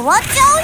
終わっちゃう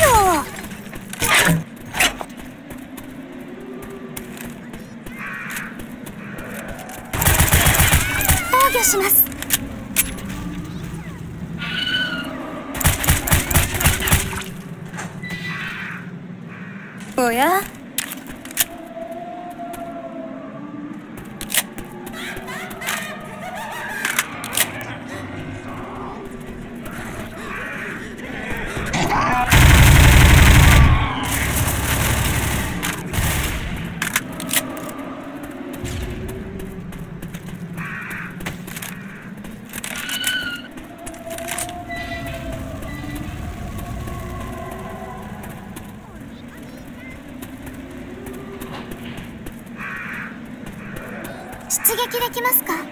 できますか？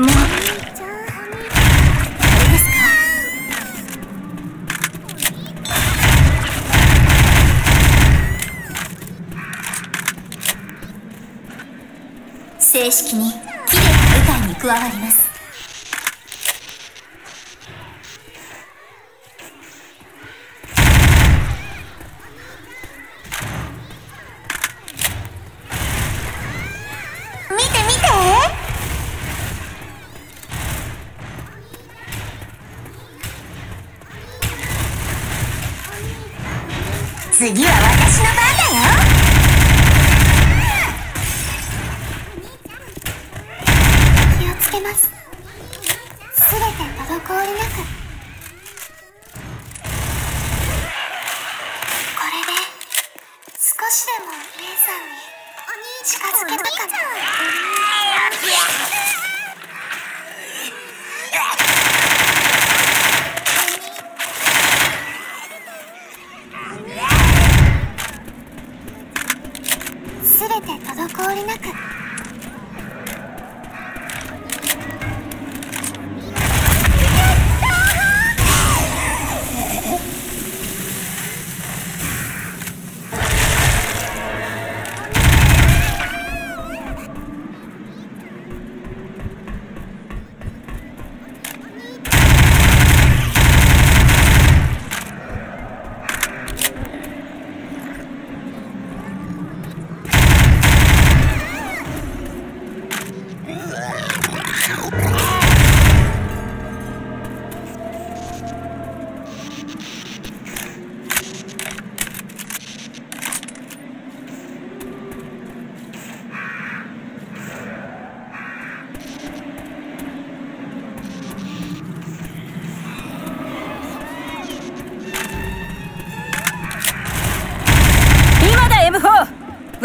も。正式に綺麗な舞台に加わります。全て滞りなく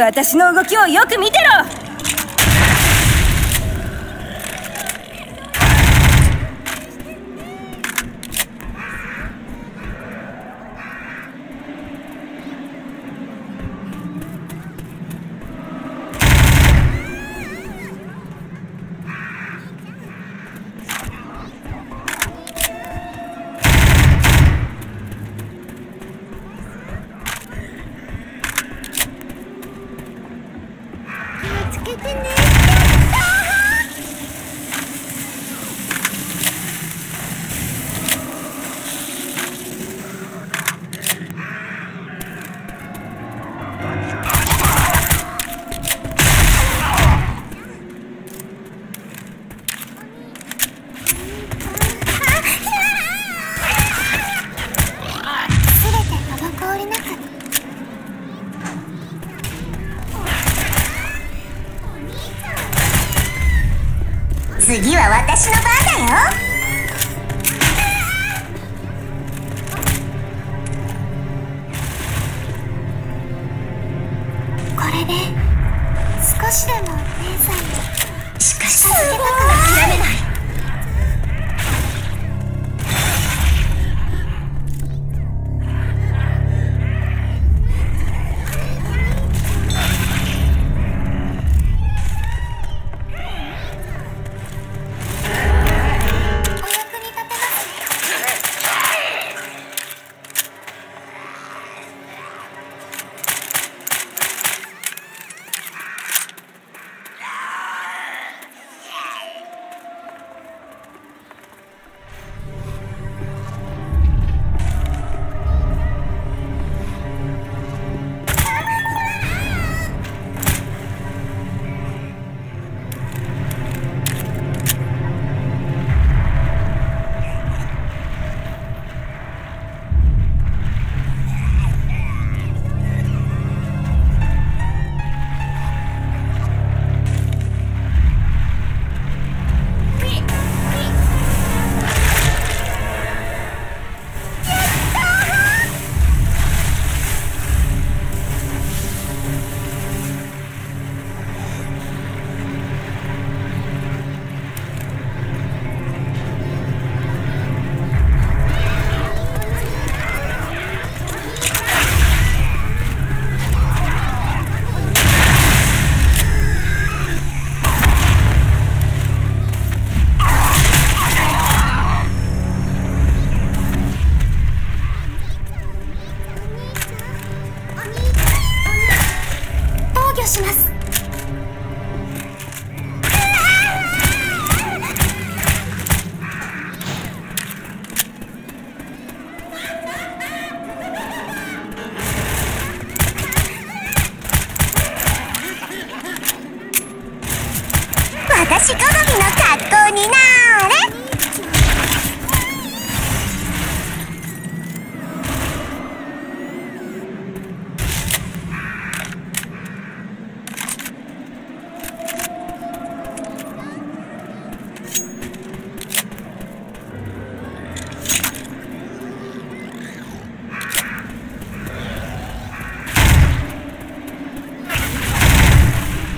私の動きをよく見てろ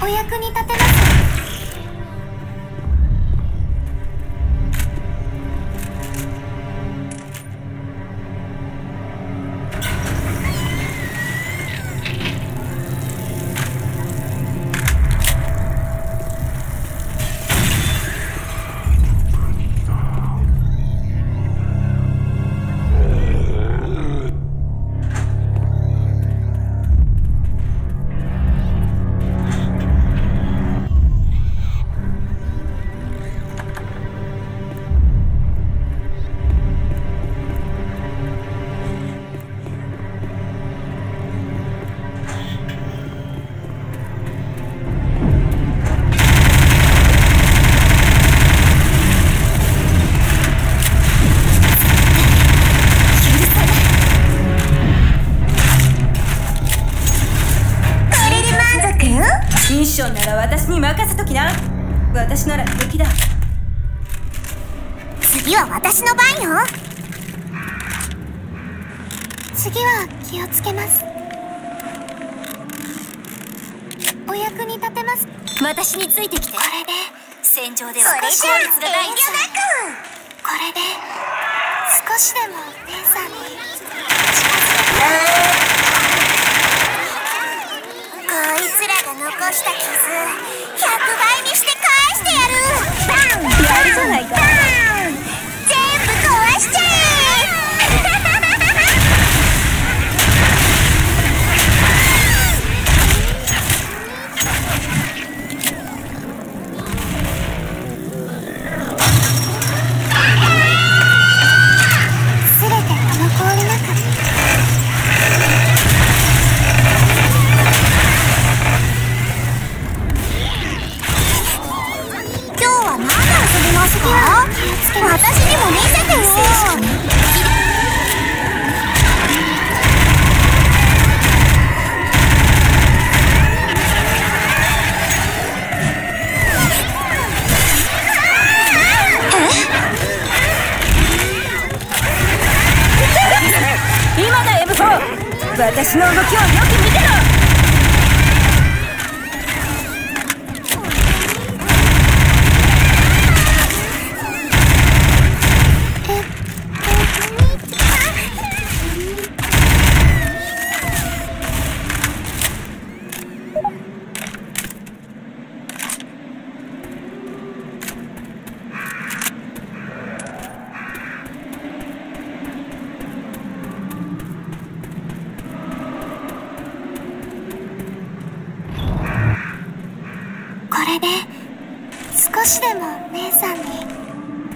お役に立て気をつけます。お役に立てます。私についてきて。これで戦場ではそれじ高効率がこれで少しでも姉さんに。近づけこいつらが残した傷100倍にして返してやる。バンやるじゃないか私にも見せてよ今だ M4 私の動きをよく見てろ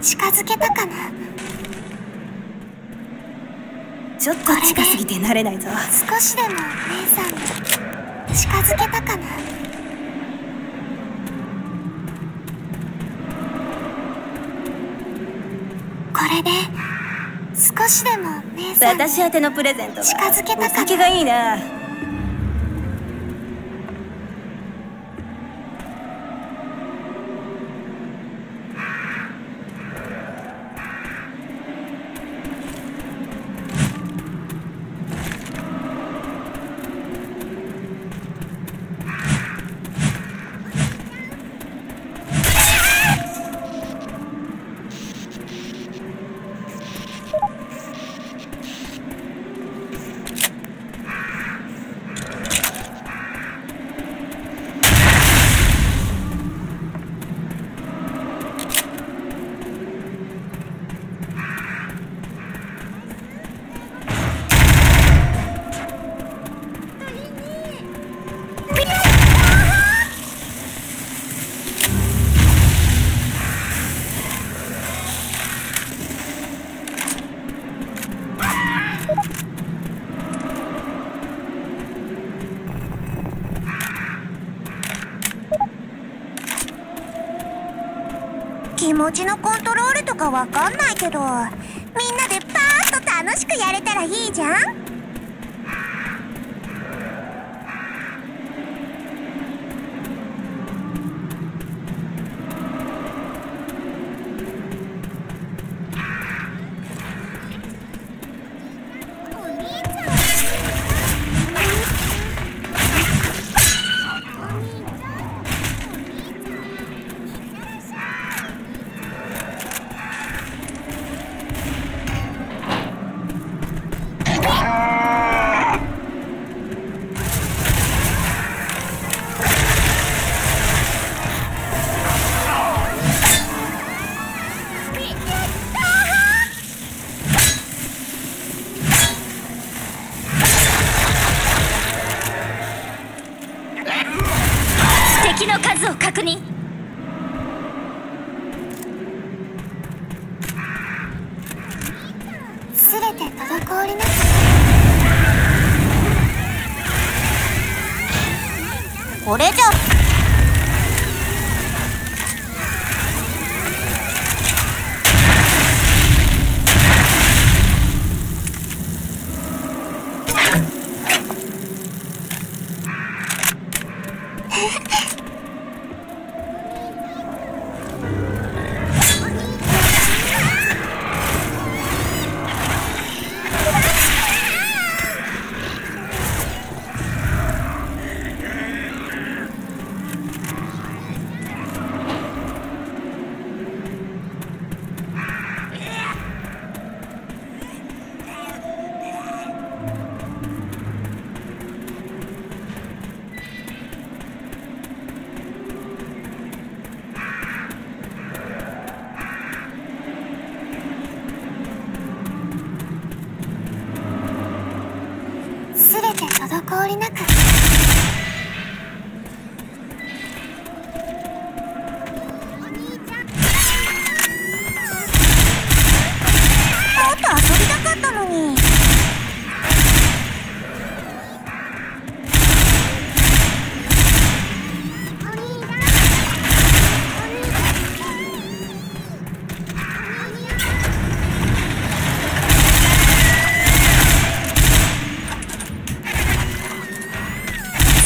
近づけたかなちょっと近すぎて慣れないぞ少しでも姉さんに近づけたかなこれで少しでも姉さんに私宛てのプレゼント近づけたかなお酒がいいな気持ちのコントロールとかわかんないけどみんなでパーッと楽しくやれたらいいじゃん？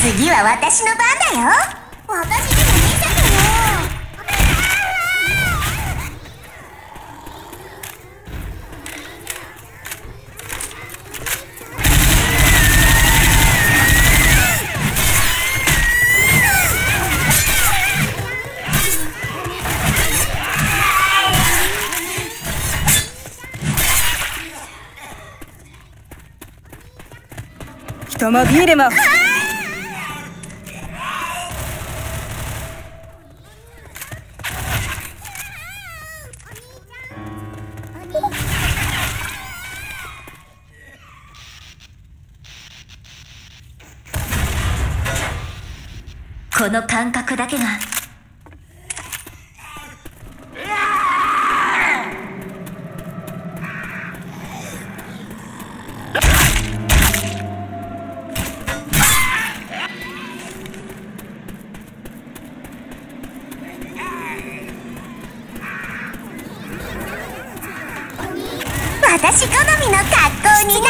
次は私の番だよ。私にも見せてよ。人もビールもこの感覚だけが。私好みの格好にな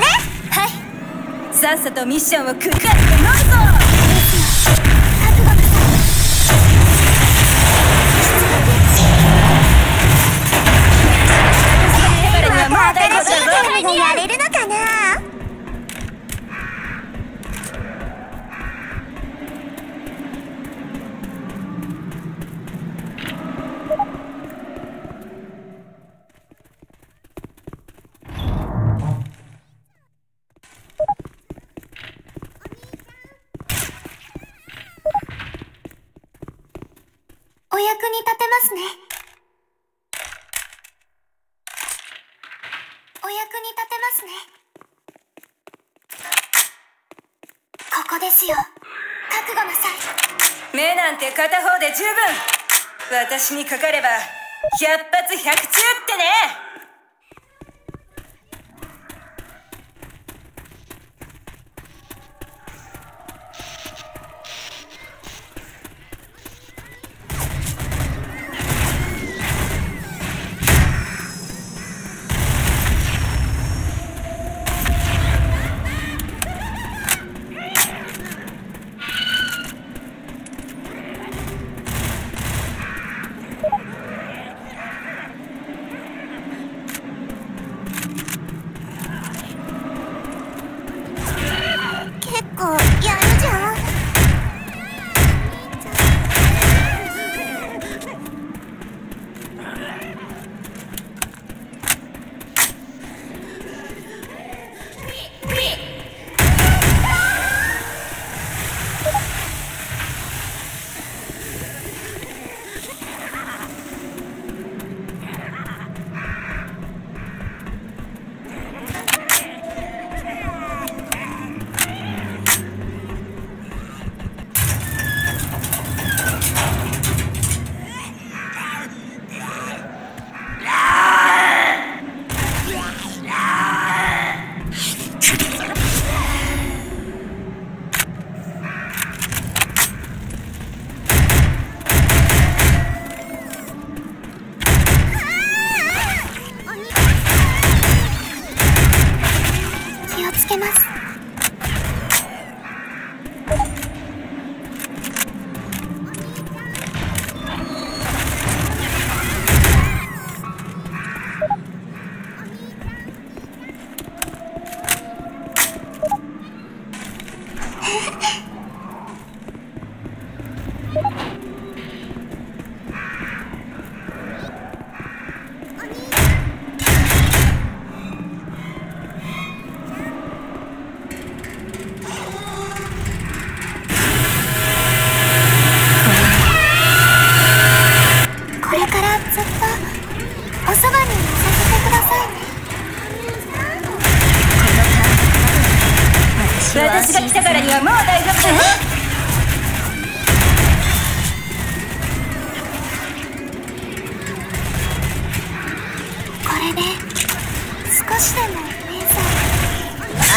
れ。はい。さっさとミッションをクリアしてまいぞ。やれるのかな？私にかかれば百発百中ってね。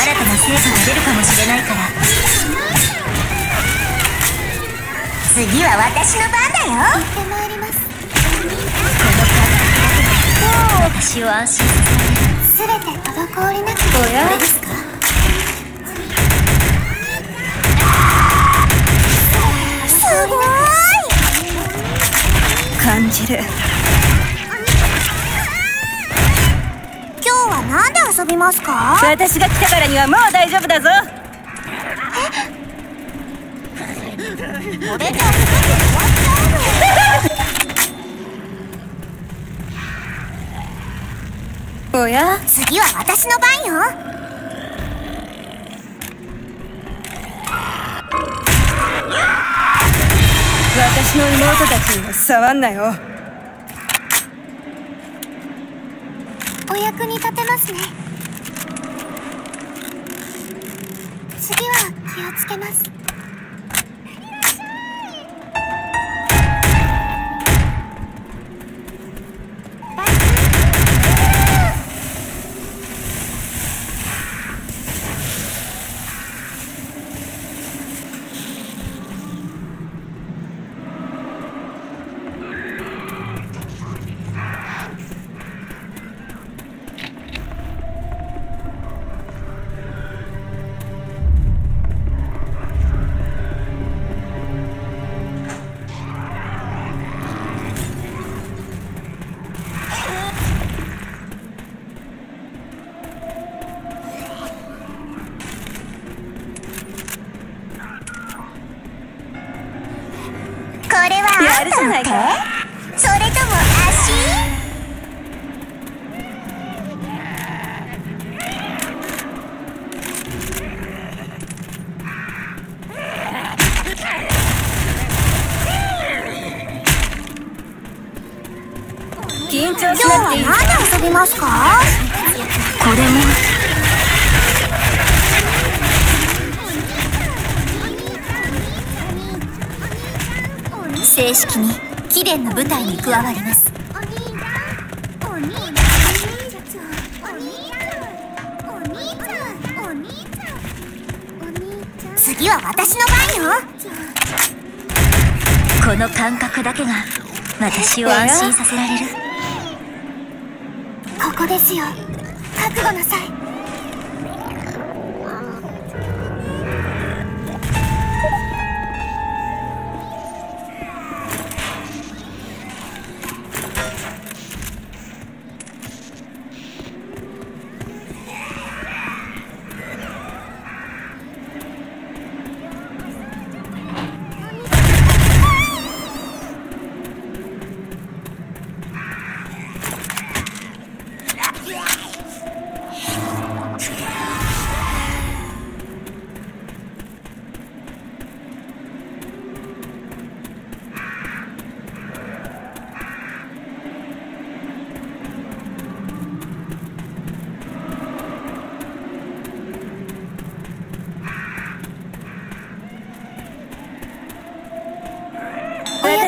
新たな成果が出るかもしれないから。次は私の番だよ。行ってまいります。私を安心。させられるすべて滞りなくおやですか？すごーい。感じる今日は何で遊びますか？私が来たからにはもう大丈夫だぞ。これで遊び終わっちゃうのおや？次は私の番よ。私の妹たちには触んなよお役に立てますね。次は気をつけます。正式に貴殿の舞台に加わります。次は私の番よ。この感覚だけが私を安心させられる。ここですよ。覚悟なさい。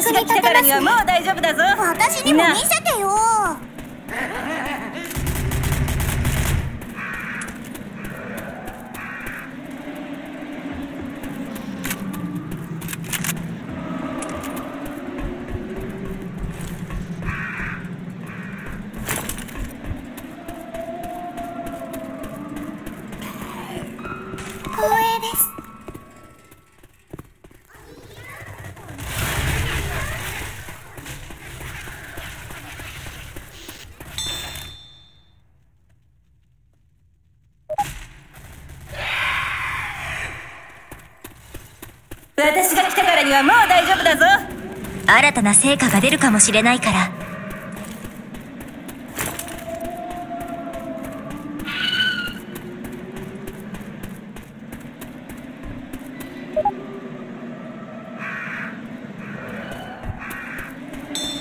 私が来たからにはもう大丈夫だぞ。私にも見せてよ。新たな成果が出るかもしれないから。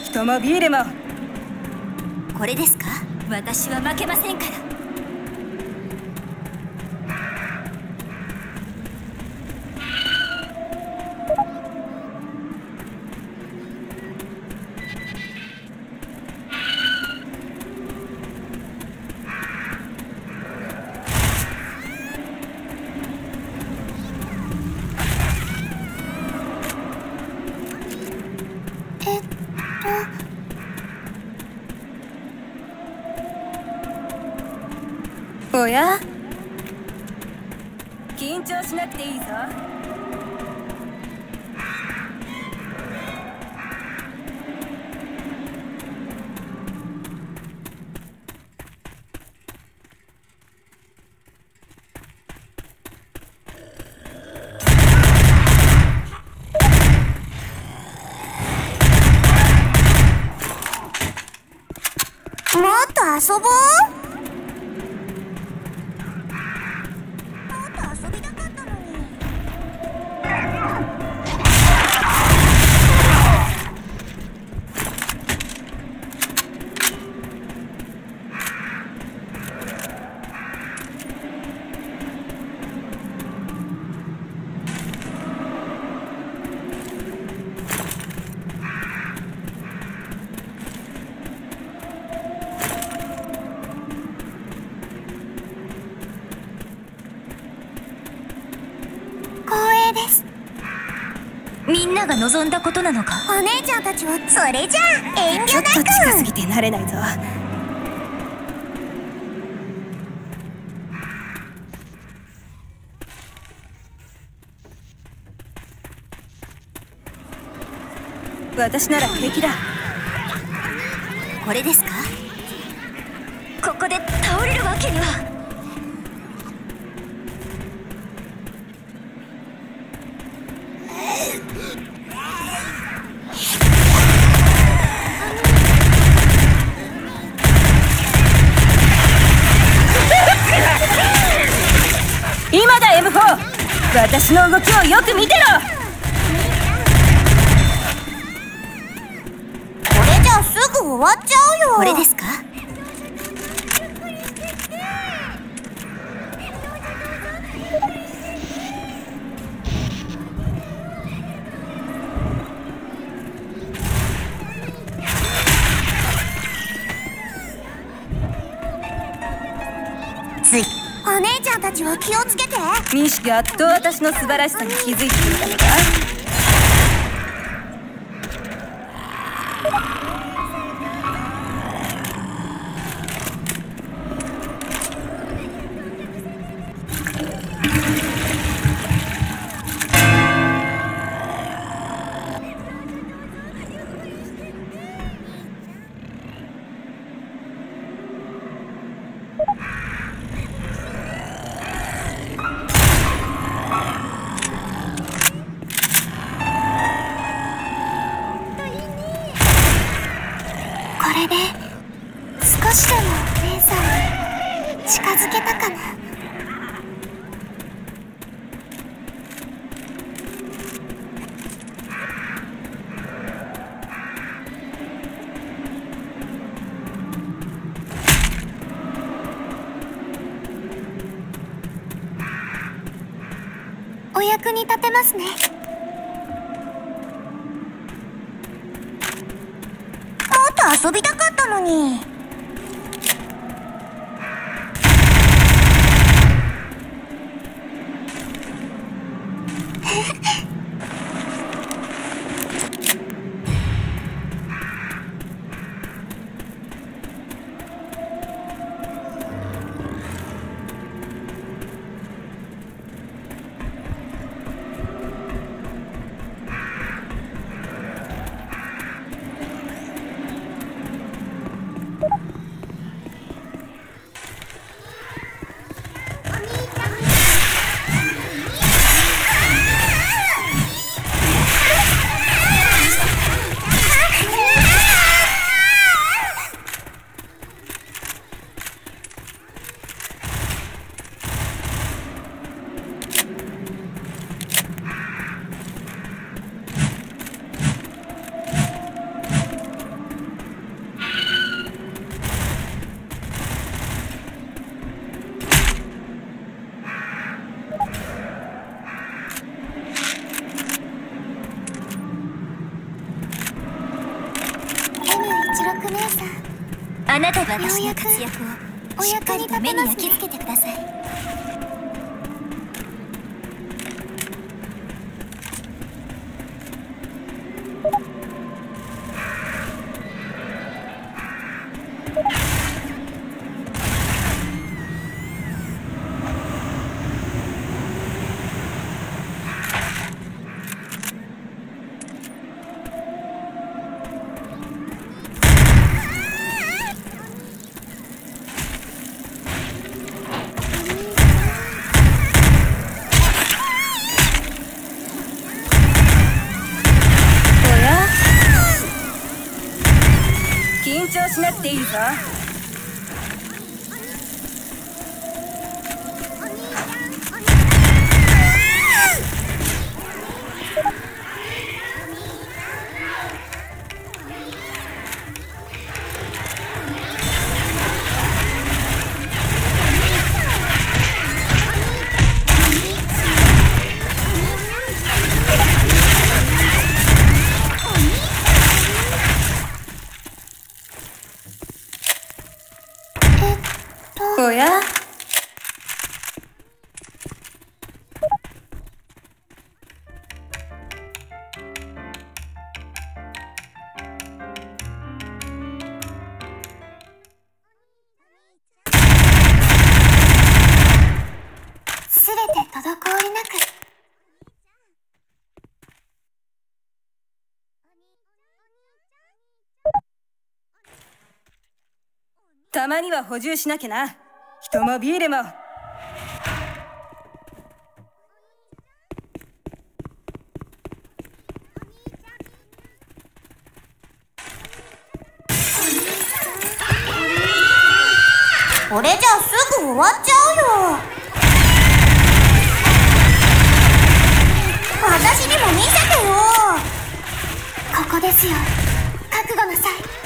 人もビールも。これですか？私は負けませんからおや。緊張しなくていいぞ。みんなが望んだことなのか？お姉ちゃんたちはそれじゃあ遠ちょっと慮なく近すぎて慣れないぞ私なら平気だ。これですか？をよく見てろ。これじゃすぐ終わっちゃうよ。これですか？気をつけて。ミシやっと私の素晴らしさに気づいてくれたのかに立てますね。もっと遊びたかったのに。なたが私の活躍をしっかりと目に焼き付けてください。まには補充しなきゃな。人もビールも。こじゃすぐ終わっちゃうよ。私にも見せてよ。ここですよ。覚悟なさい。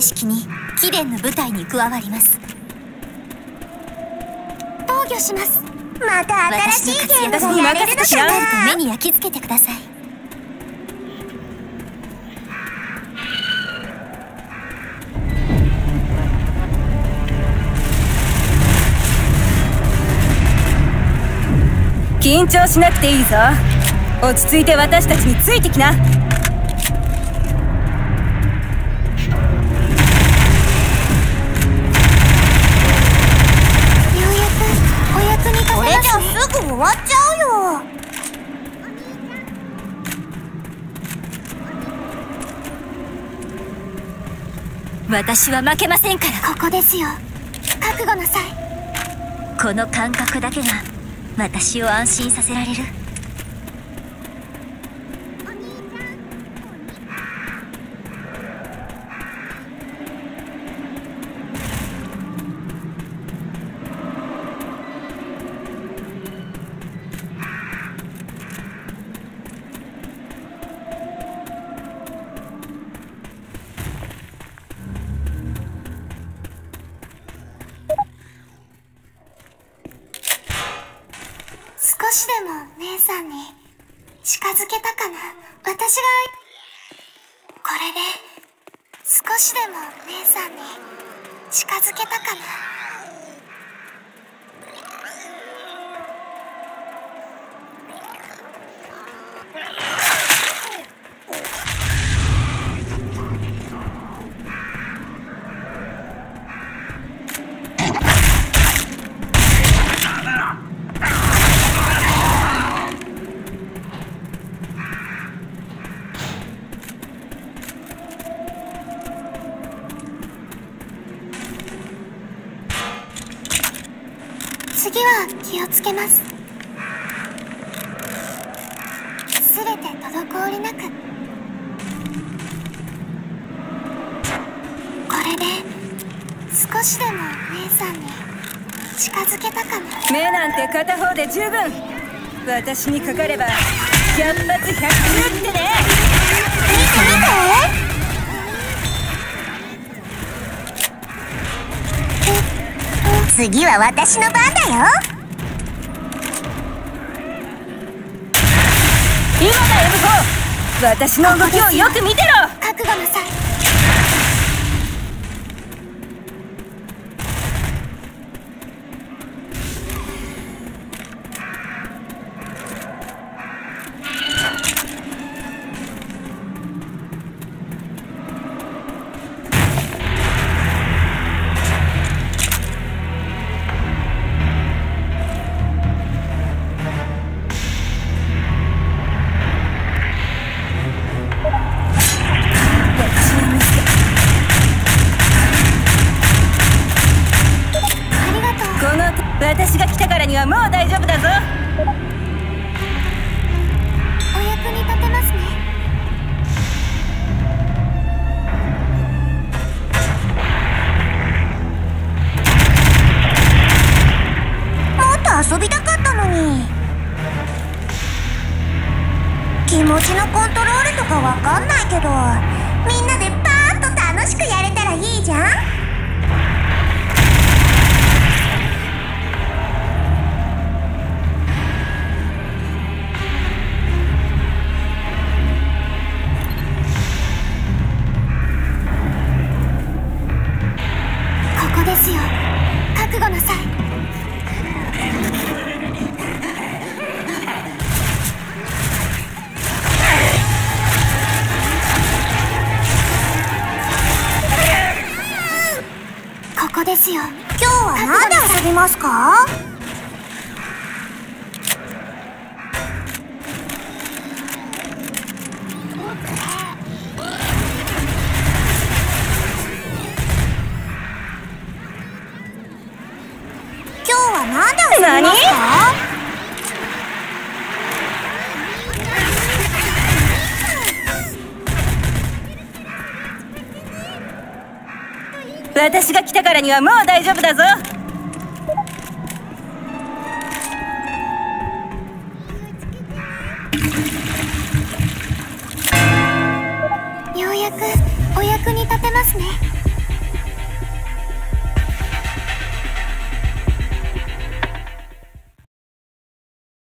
正式に貴殿の部隊に加わります。防御します。また新しいゲームにがやれるのかな。目に焼き付けてください緊張しなくていいぞ。落ち着いて私たちについてきな。わっちゃうよ。私は負けませんから。ここですよ。覚悟なさい。この感覚だけが私を安心させられるつけます。すれて滞りなく。これで少しでも姉さんに近づけたかな目なんて片方で十分。私にかかれば百発百中ってね。次は私の番だよ私の動きをよく見てろはもう大丈夫だぞ。